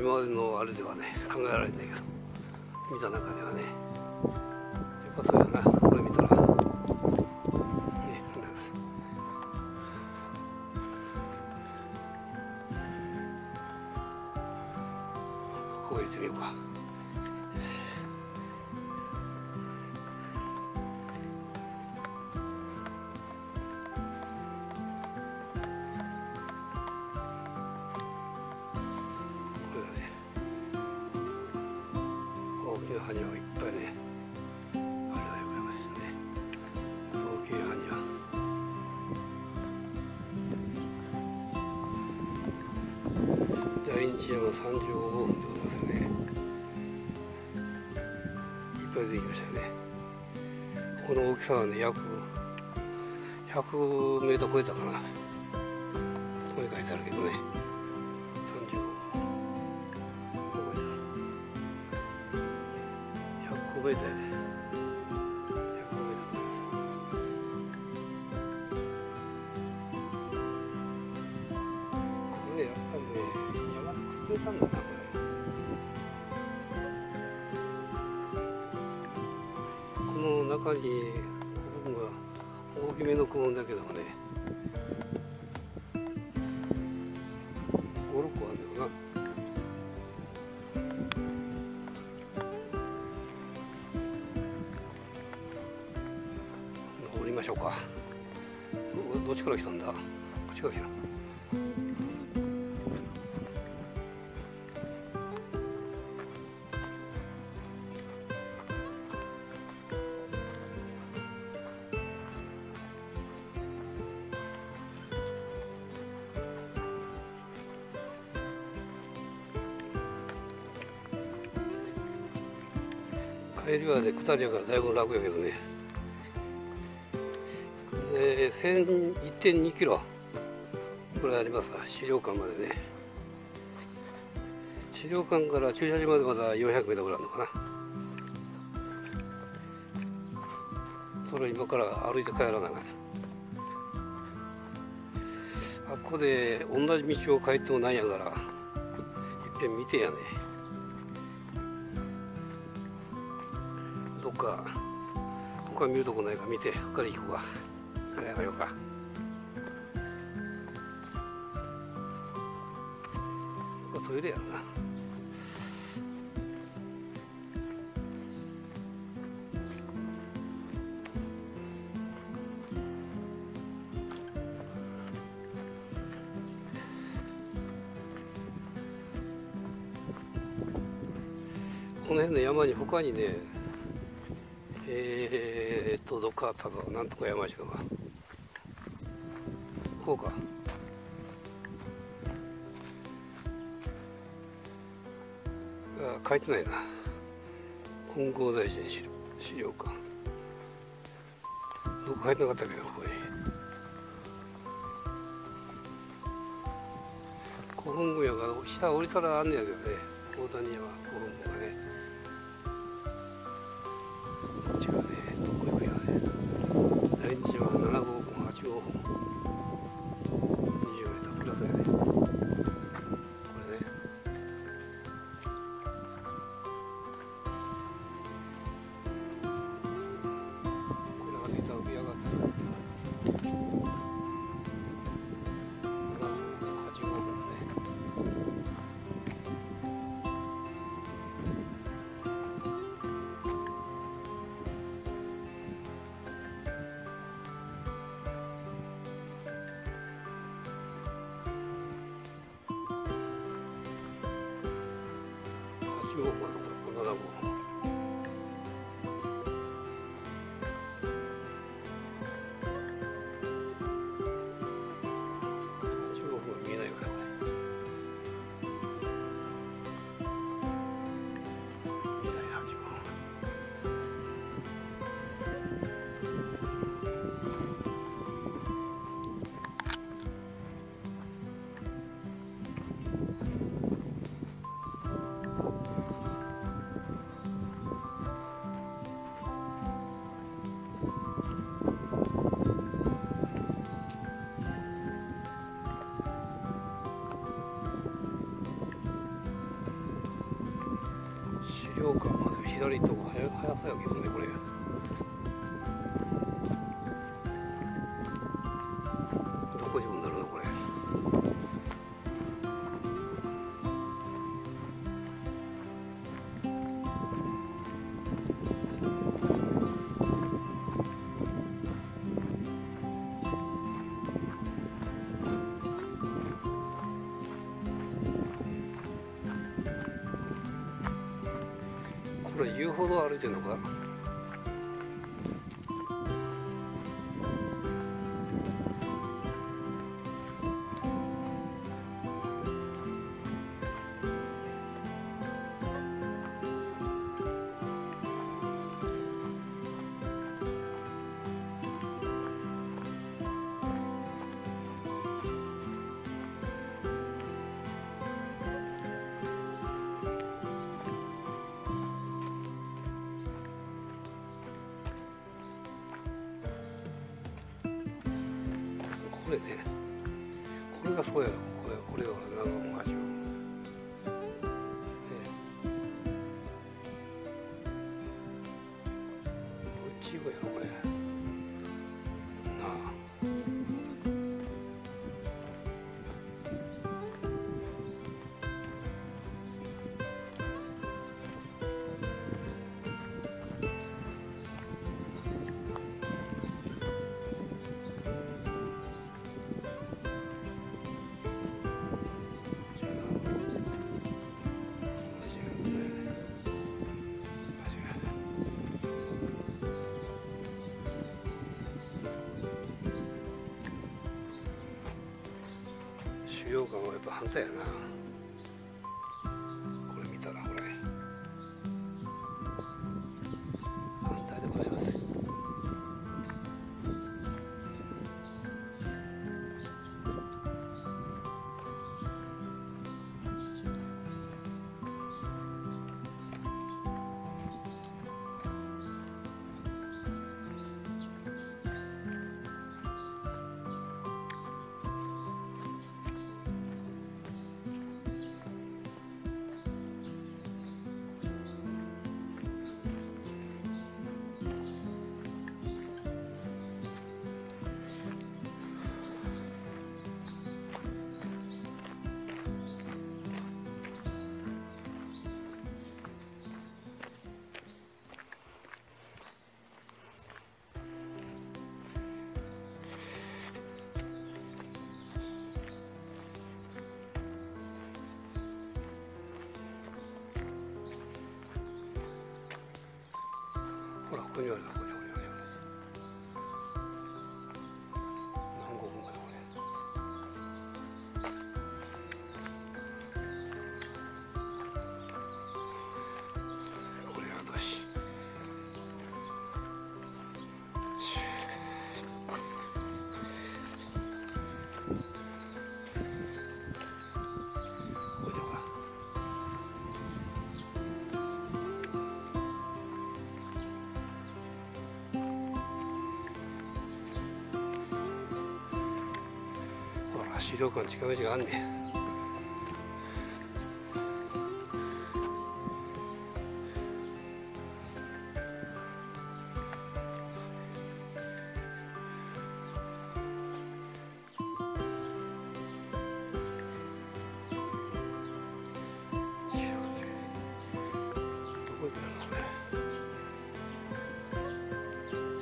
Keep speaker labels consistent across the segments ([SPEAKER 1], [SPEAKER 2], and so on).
[SPEAKER 1] 今までのあれではね考えられないけど見た中ではねやっぱそうやなこれ見たら。ねなんです。ここ入れてみようか。きさはね約100メートル超えたかな。ここに書いてあるけどね。35 100メートルやでやっぱりね山で崩れたんだなこれ。この中にめの高温だけどもね。56個あるんだよな。降りましょうか。どどっちから来たんだ？帰りはね下りやからだいぶ楽やけどね。で1.2キロこれありますわ資料館までね。資料館から駐車場までまだ400メートルぐらいあるのかな。それ今から歩いて帰らなあかあっこで同じ道を帰ってもないやからいっぺん見てやね。他見るとこないか見てここから行こうか。考えましょうか。ここトイレやろな。この辺の山に他にね、どっかあったぞなんとか山城が。こうか。あ書いてないな。金剛大臣資料館。どこ書いてなかったけどここに。古墳群やが下降りたらあんねやけどね大谷山。言うほど歩いてるのか？Coyolo. 資料館近道があんねん。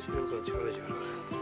[SPEAKER 1] 資料館近道があり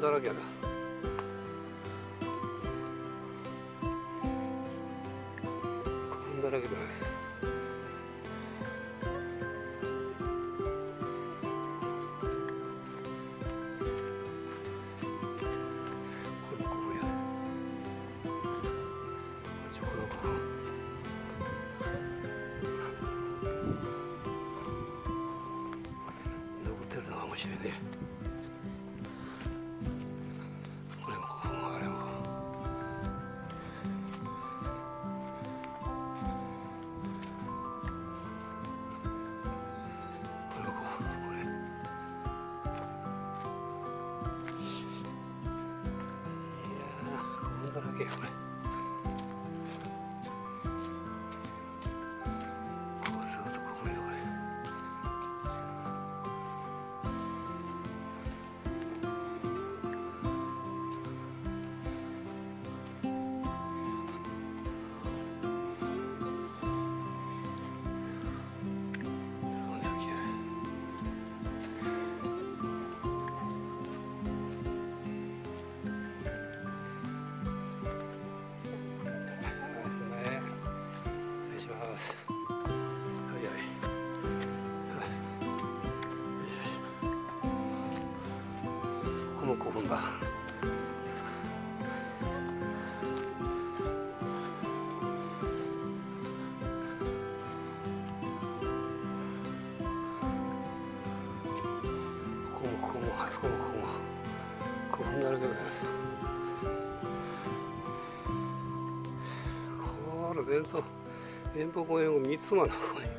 [SPEAKER 1] だらけだ。だらけだよ Yeah, の前方連邦公園を三つ間の公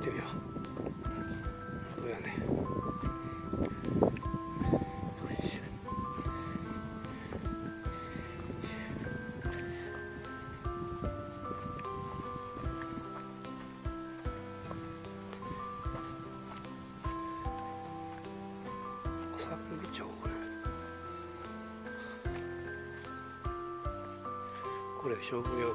[SPEAKER 1] ってみよう。そうやね。これ。商業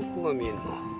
[SPEAKER 1] どこが見えんの？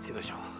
[SPEAKER 1] ってみましょう。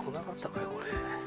[SPEAKER 1] 来なかったかよこれ。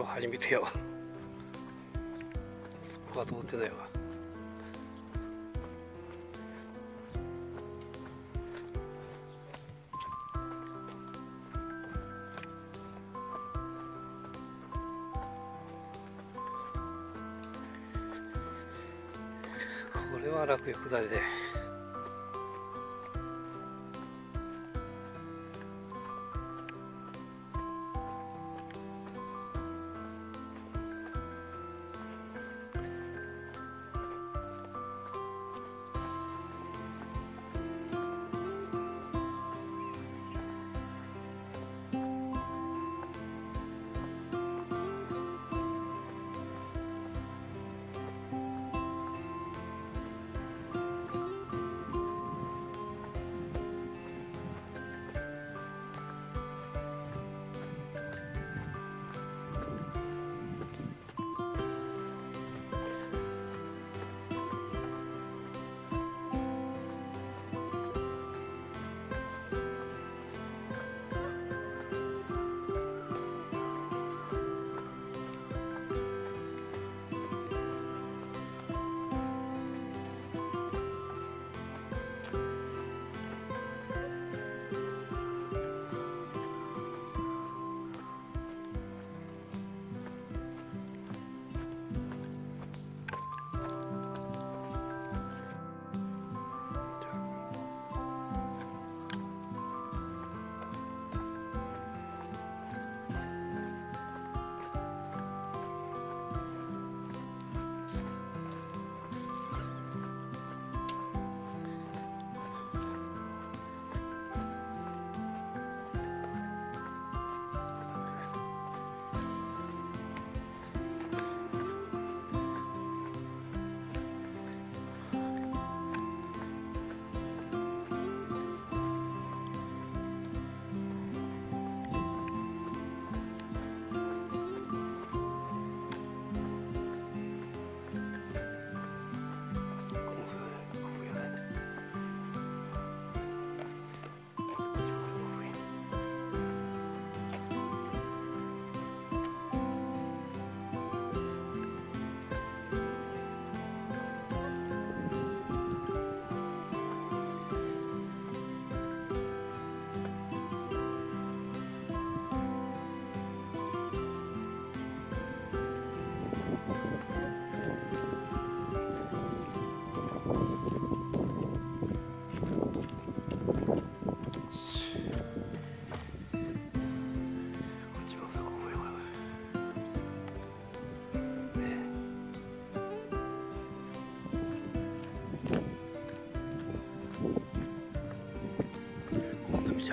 [SPEAKER 1] これ初めてやわそこは通ってないわこれは楽よ下りで。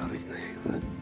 [SPEAKER 1] 悪いね。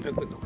[SPEAKER 1] 담배 끝나.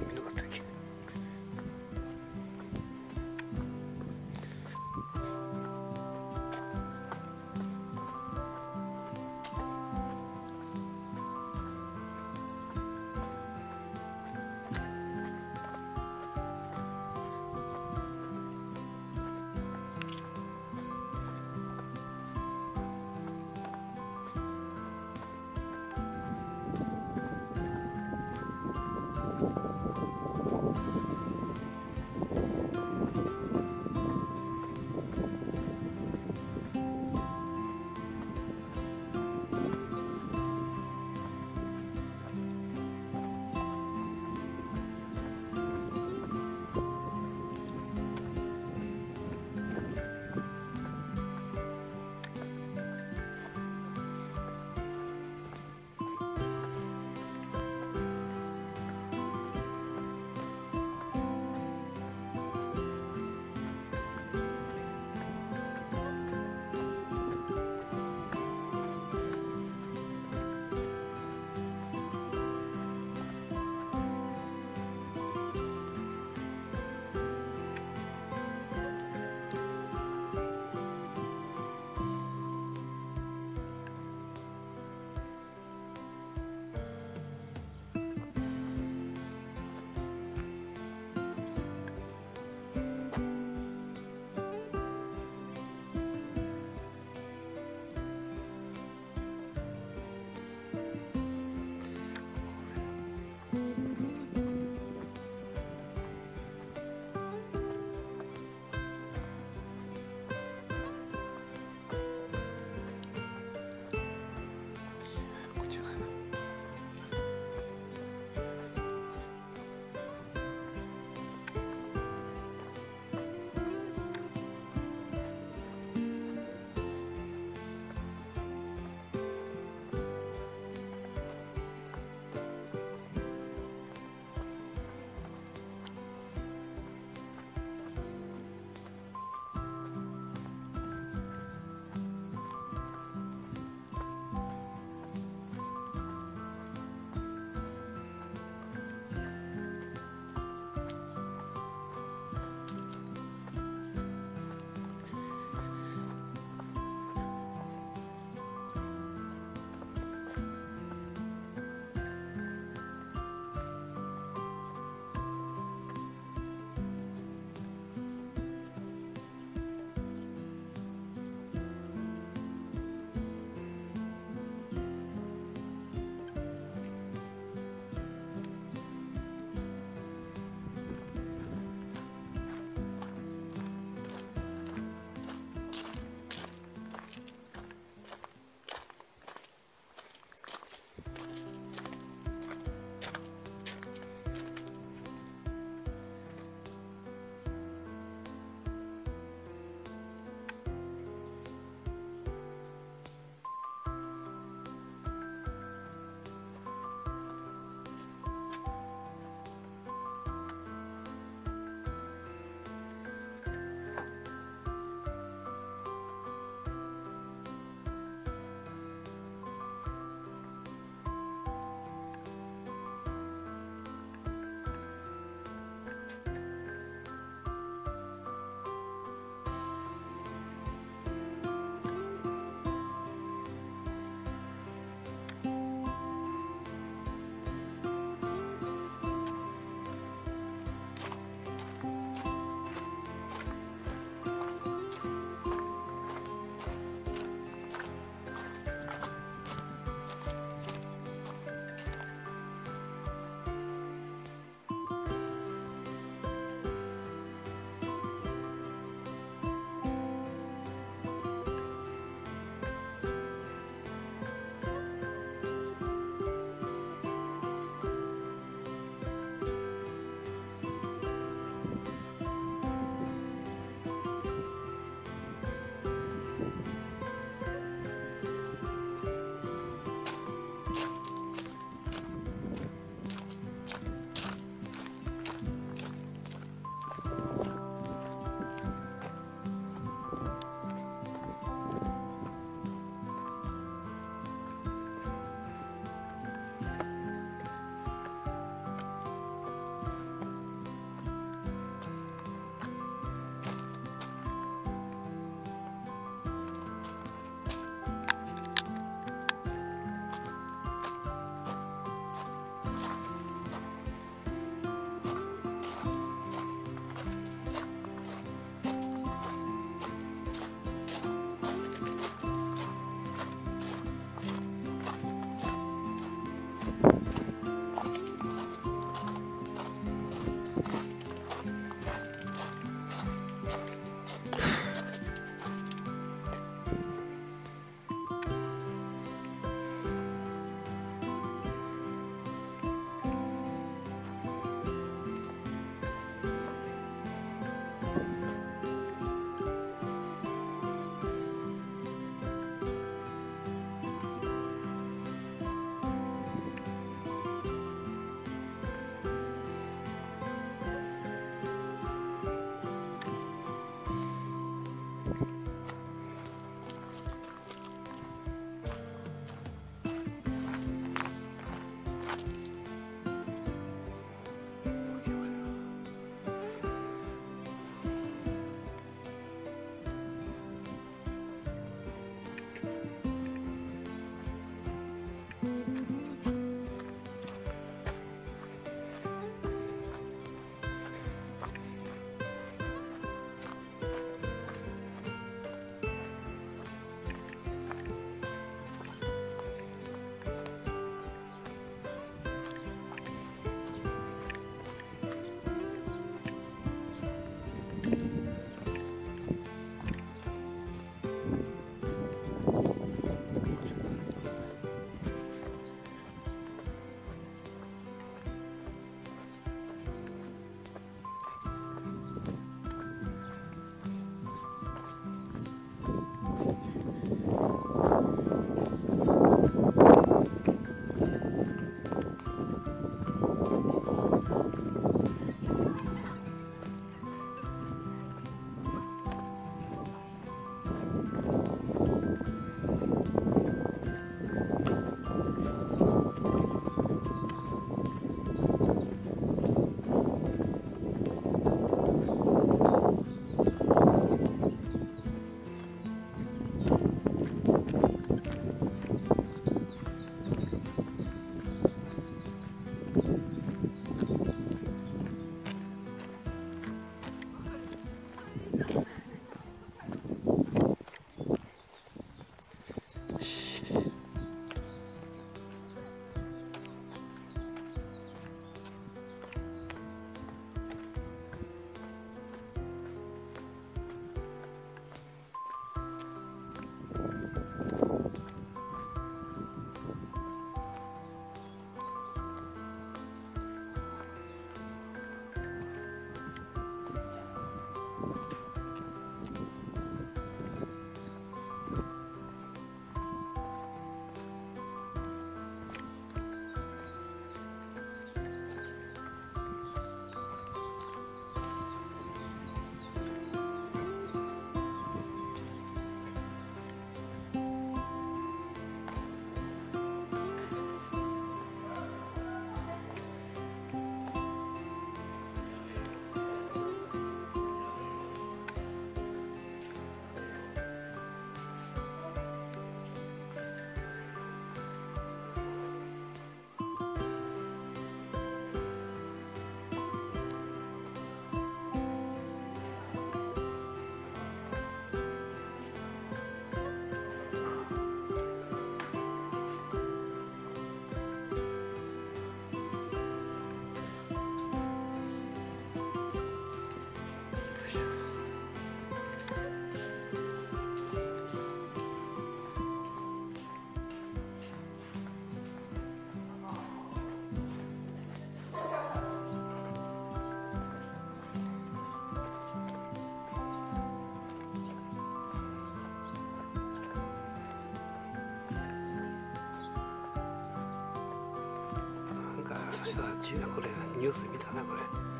[SPEAKER 1] したちこれニュース見たなこれ。